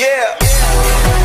Yeah.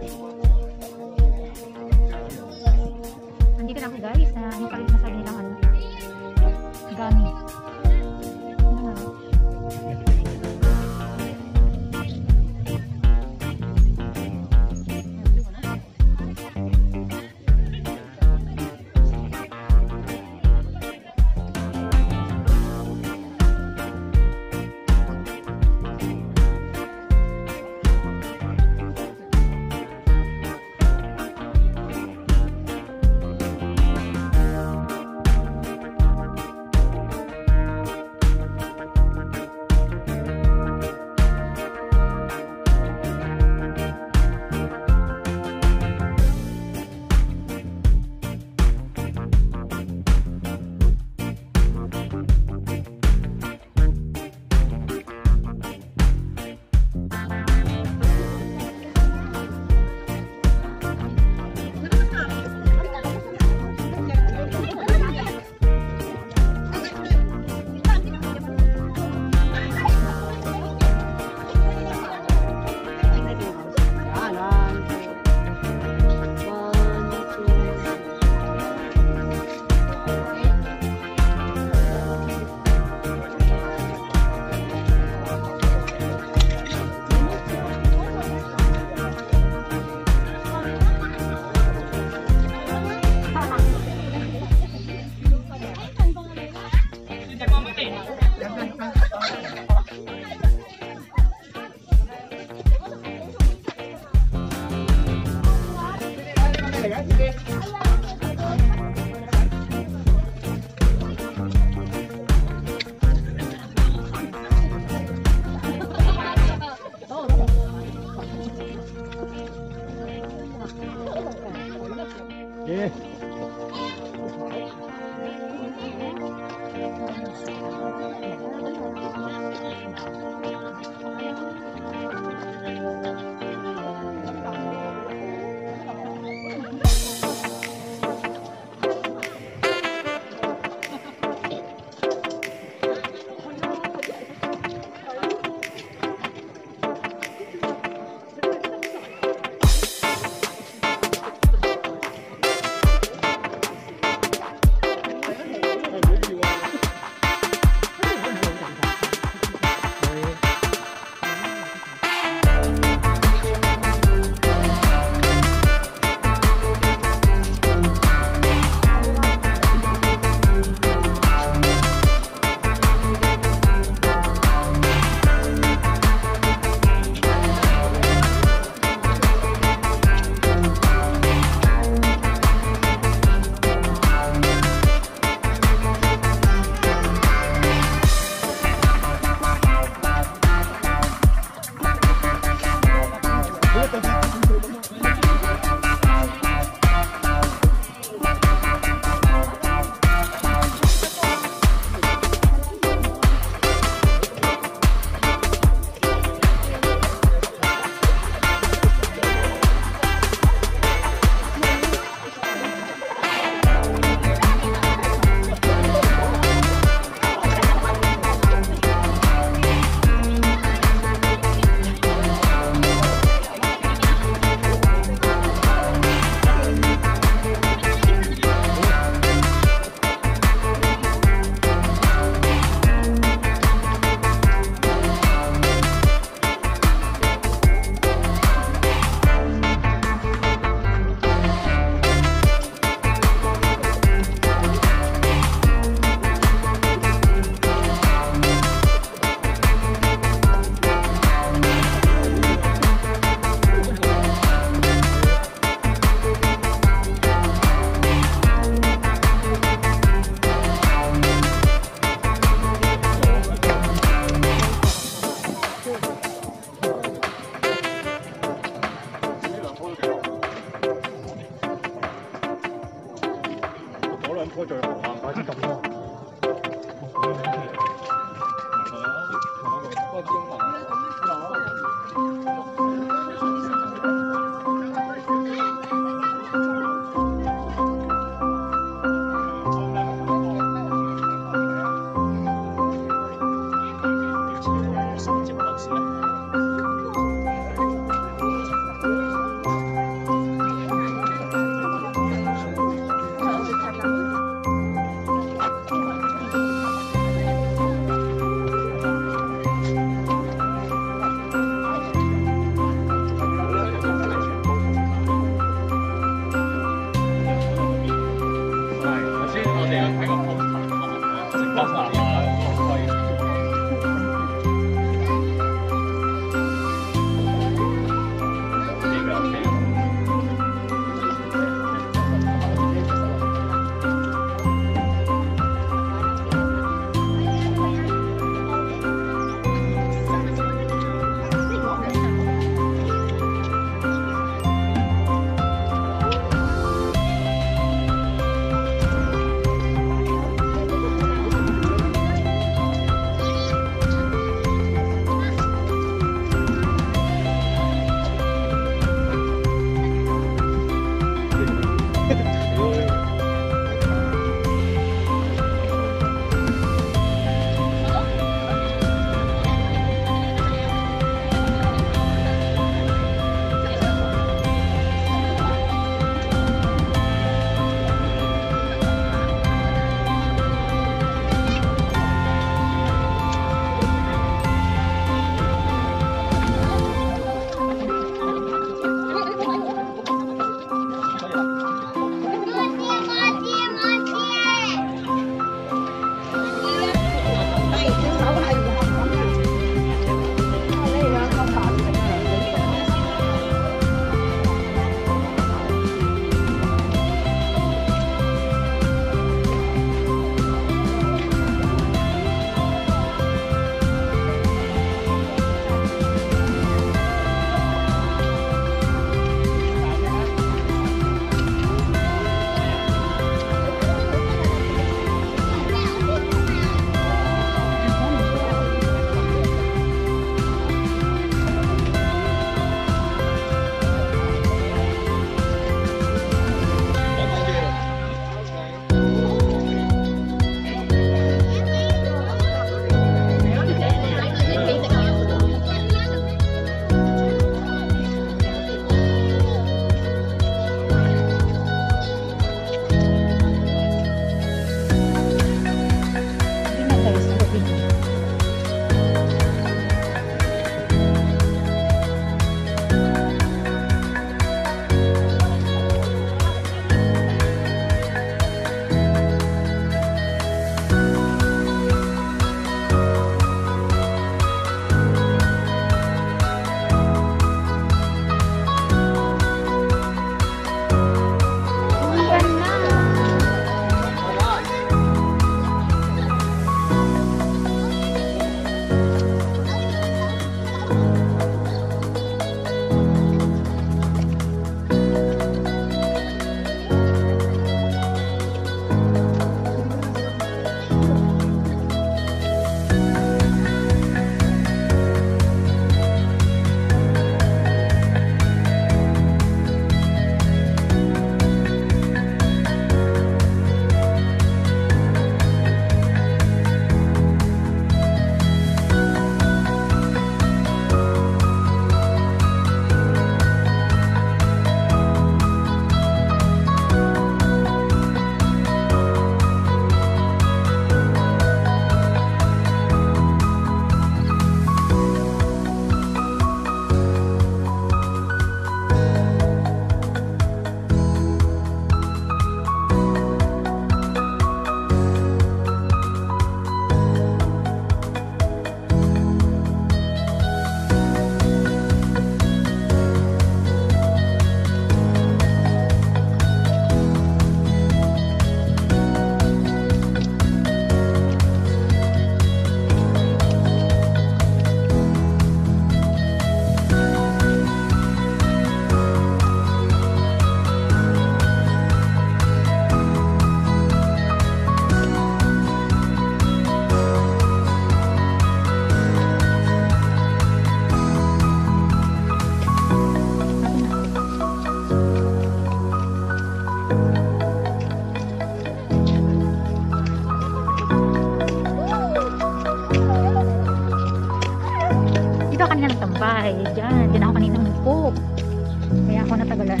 Ako natagalan.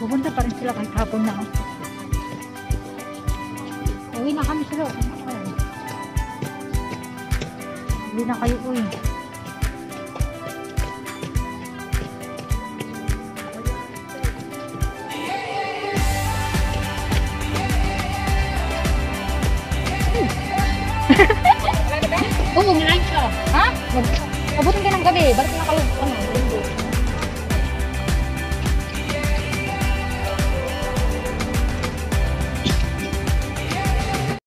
Pupunta pa rin sila kahit hapon na. Uwi na kami sila. Uwi na kayo, uwi. Oo, malayo siya. Ha? Abutin ka ng gabi. Balik na kayo. Ano?